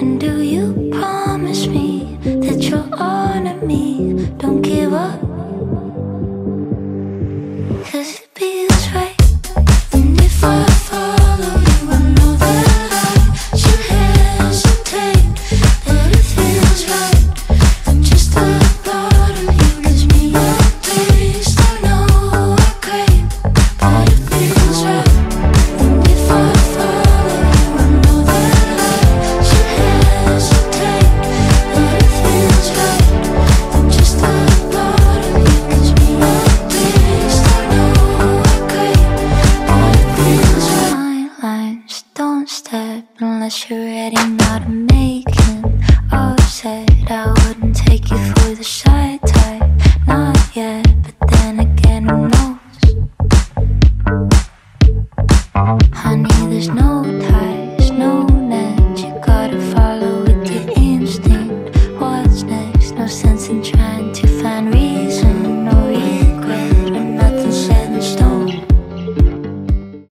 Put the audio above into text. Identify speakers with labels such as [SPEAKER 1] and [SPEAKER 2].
[SPEAKER 1] And do you unless you're ready now to make him upset, I wouldn't take you for the shy type, not yet, but then again, who knows? Honey, there's no